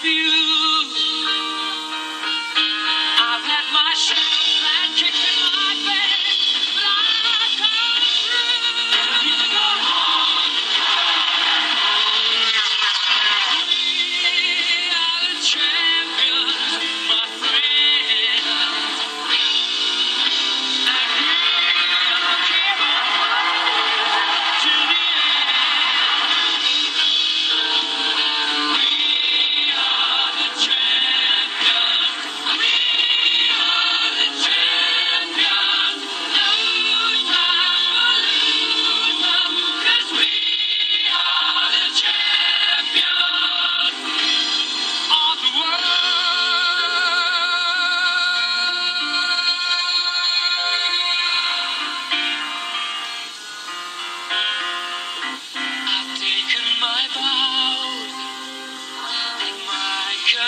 feel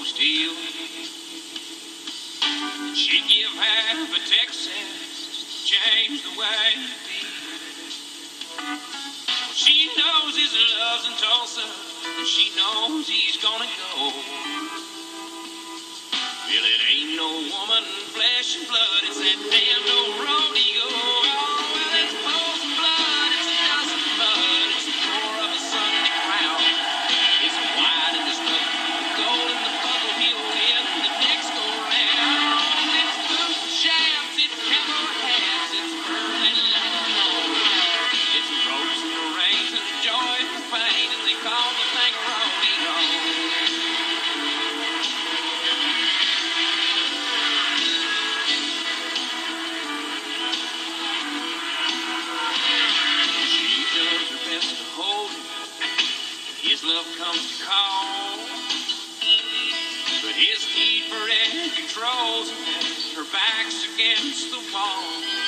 goes to you. She'd give half of Texas to change the way it be. She knows his love's in Tulsa, and she knows he's gonna go. Well, it ain't no woman, flesh and blood, it's that damn old road he His love comes to call, but his need for it controls her back's against the wall.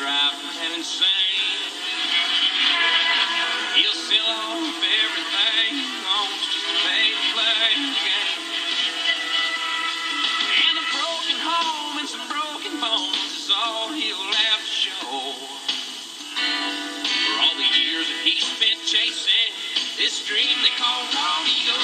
drive him insane. He'll sell off everything he owns just a pay to play game. And a broken home and some broken bones is all he'll have to show. For all the years that he spent chasing this dream they call Rodeo.